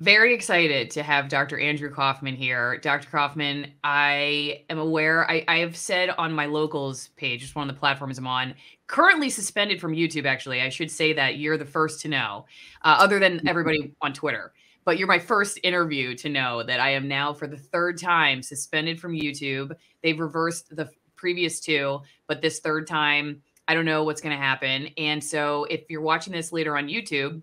Very excited to have Dr. Andrew Kaufman here. Dr. Kaufman, I am aware, I, I have said on my locals page, just one of the platforms I'm on, currently suspended from YouTube, actually. I should say that you're the first to know, uh, other than everybody on Twitter. But you're my first interview to know that I am now, for the third time, suspended from YouTube. They've reversed the previous two, but this third time, I don't know what's going to happen. And so if you're watching this later on YouTube,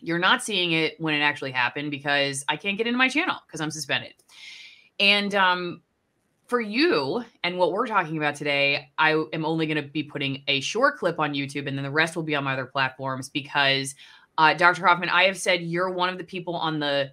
you're not seeing it when it actually happened because I can't get into my channel because I'm suspended. And um, for you and what we're talking about today, I am only going to be putting a short clip on YouTube and then the rest will be on my other platforms because, uh, Dr. Kaufman, I have said you're one of the people on the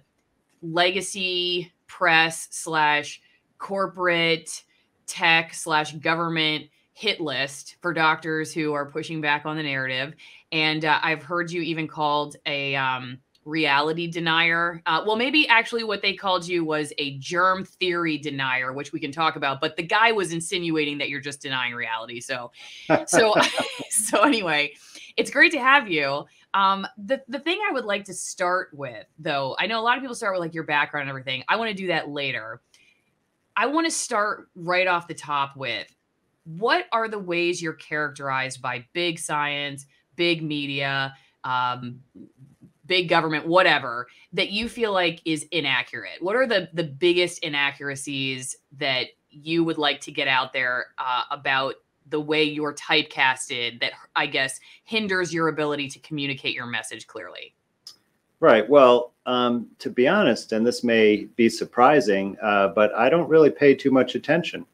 legacy press slash corporate tech slash government hit list for doctors who are pushing back on the narrative. And uh, I've heard you even called a um, reality denier. Uh, well, maybe actually what they called you was a germ theory denier, which we can talk about. But the guy was insinuating that you're just denying reality. So, so, so anyway, it's great to have you. Um, the the thing I would like to start with, though, I know a lot of people start with like your background and everything. I want to do that later. I want to start right off the top with what are the ways you're characterized by big science, big media, um, big government, whatever, that you feel like is inaccurate? What are the the biggest inaccuracies that you would like to get out there uh, about the way you're typecasted that I guess hinders your ability to communicate your message clearly? Right. Well, um, to be honest, and this may be surprising, uh, but I don't really pay too much attention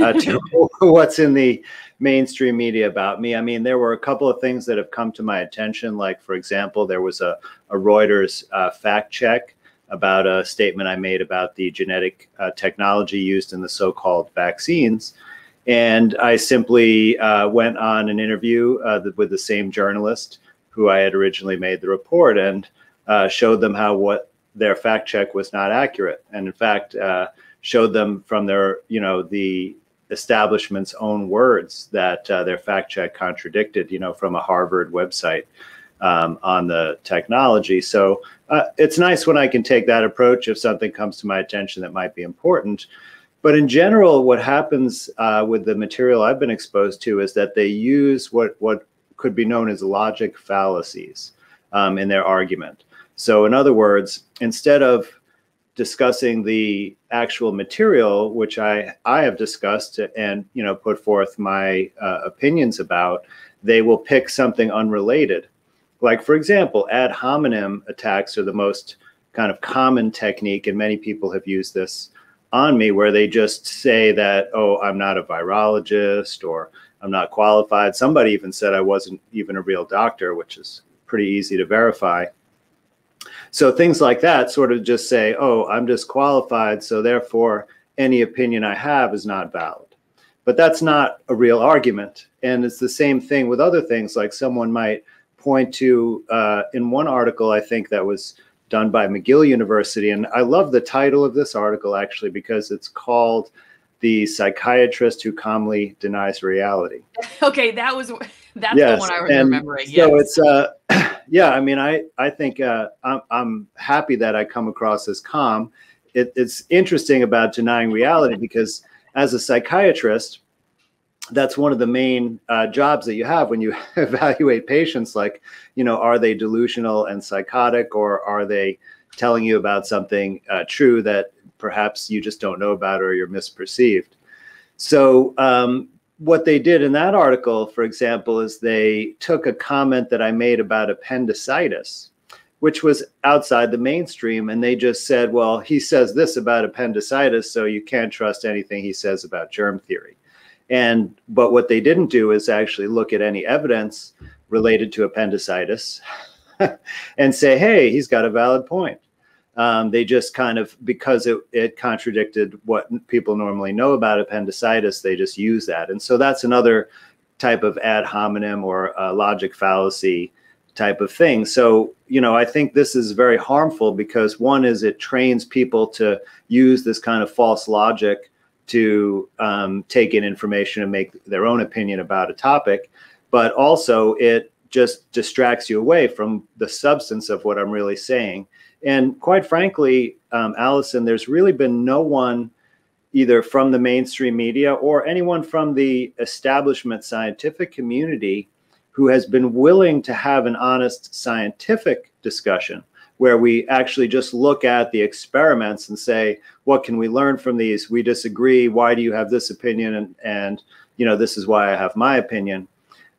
uh, to what's in the mainstream media about me. I mean, there were a couple of things that have come to my attention. Like, for example, there was a, a Reuters uh, fact check about a statement I made about the genetic uh, technology used in the so called vaccines. And I simply uh, went on an interview uh, with the same journalist who I had originally made the report and uh, showed them how what their fact check was not accurate. And in fact, showed them from their, you know, the establishment's own words that uh, their fact check contradicted, you know, from a Harvard website um, on the technology. So uh, it's nice when I can take that approach if something comes to my attention that might be important. But in general, what happens uh, with the material I've been exposed to is that they use what what could be known as logic fallacies um, in their argument. So, in other words, instead of discussing the actual material, which I I have discussed and you know put forth my uh, opinions about, they will pick something unrelated. Like for example, ad hominem attacks are the most kind of common technique, and many people have used this on me, where they just say that oh I'm not a virologist or I'm not qualified. Somebody even said I wasn't even a real doctor, which is pretty easy to verify. So things like that sort of just say, oh, I'm disqualified, so therefore any opinion I have is not valid. But that's not a real argument. And it's the same thing with other things, like someone might point to, uh, in one article, I think that was done by McGill University. And I love the title of this article actually because it's called The Psychiatrist Who Calmly Denies Reality. Okay, that was that's yes. the one I was and remembering. Yes. So it's uh yeah, I mean, I I think uh, I'm I'm happy that I come across as calm. It, it's interesting about denying reality because as a psychiatrist, that's one of the main uh, jobs that you have when you evaluate patients. Like, you know, are they delusional and psychotic, or are they telling you about something uh, true that perhaps you just don't know about or you're misperceived? So um, what they did in that article, for example, is they took a comment that I made about appendicitis, which was outside the mainstream, and they just said, well, he says this about appendicitis, so you can't trust anything he says about germ theory. And but what they didn't do is actually look at any evidence related to appendicitis and say, hey, he's got a valid point. Um, they just kind of because it, it contradicted what people normally know about appendicitis, they just use that. And so that's another type of ad hominem or uh, logic fallacy type of thing. So, you know, I think this is very harmful because one is it trains people to use this kind of false logic to um, take in information and make their own opinion about a topic, but also it just distracts you away from the substance of what I'm really saying And quite frankly, um, Alison, there's really been no one either from the mainstream media or anyone from the establishment scientific community who has been willing to have an honest scientific discussion where we actually just look at the experiments and say what can we learn from these? We disagree. Why do you have this opinion? And and you know this is why i have my opinion.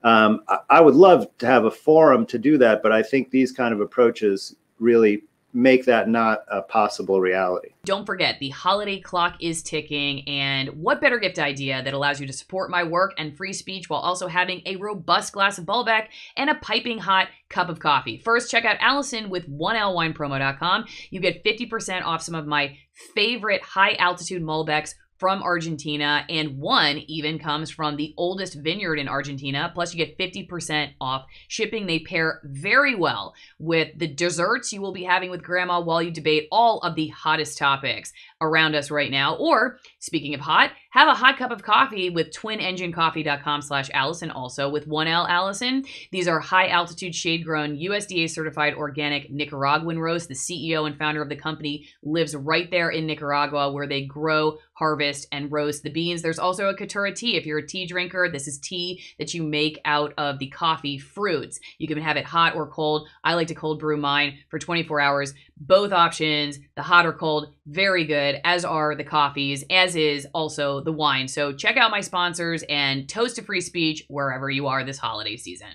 Um, I, I would love to have a forum to do that but i think these kind of approaches really make that not a possible reality. Don't forget, the holiday clock is ticking, and what better gift idea that allows you to support my work and free speech while also having a robust glass of Malbec and a piping hot cup of coffee? First, check out Alison with 1lwinepromo.com. You get 50% off some of my favorite high altitude Malbecs from Argentina, and one even comes from the oldest vineyard in Argentina. Plus, you get 50% off shipping. They pair very well with the desserts you will be having with grandma while you debate all of the hottest topics around us right now. Or, speaking of hot, have a hot cup of coffee with twinenginecoffee.com slash Alison, also with 1L Alison. These are high altitude shade grown, USDA certified organic Nicaraguan roast. The CEO and founder of the company lives right there in Nicaragua where they grow, harvest, and roast the beans. There's also a cascara tea. If you're a tea drinker, this is tea that you make out of the coffee fruits. You can have it hot or cold. I like to cold brew mine for 24 hours. Both options, the hot or cold, very good, as are the coffees, as is also the wine. So check out my sponsors and toast to free speech wherever you are this holiday season.